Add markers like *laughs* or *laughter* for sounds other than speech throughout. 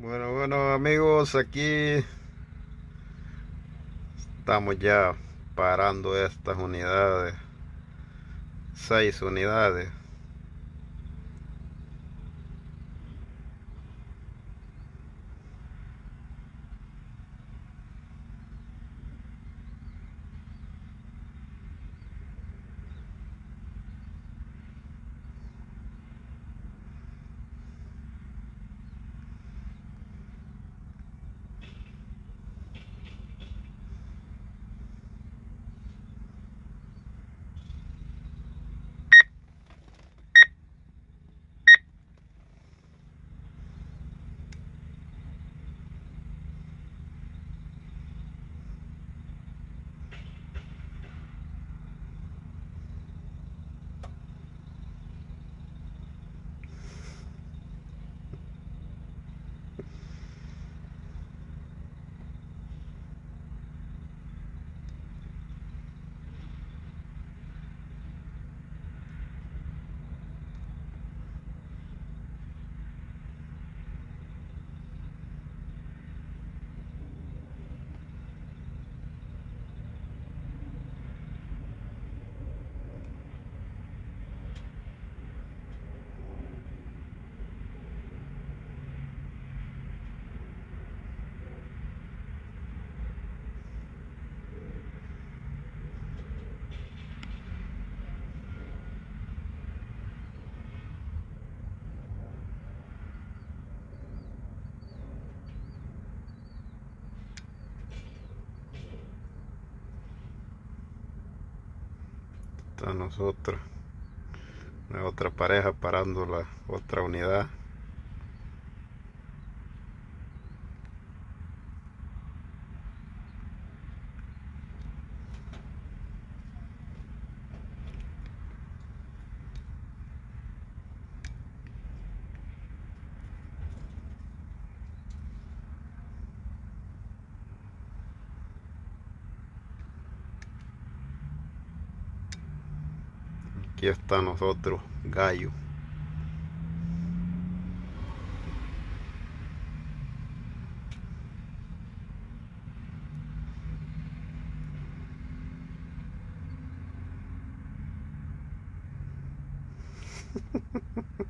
Bueno, bueno amigos, aquí estamos ya parando estas unidades, seis unidades. Está nosotros, otra pareja parando la otra unidad. Aquí está nosotros, gallo. *laughs*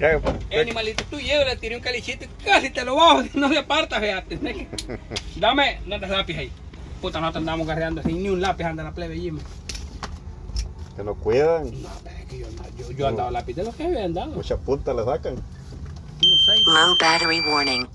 ¿Qué? Eh, animalito, tú llevo, le tiré un calichito y casi te lo bajo, *laughs* no se aparta, fíjate. Dame, no te lápiz ahí. Puta, nosotros andamos cargando sin ni un lápiz anda la plebe Jimmy. Que lo cuidan. No, pero es que yo, no- yo, andaba lápiz de los que había andado. Mucha punta le sacan. No sé. Low battery warning.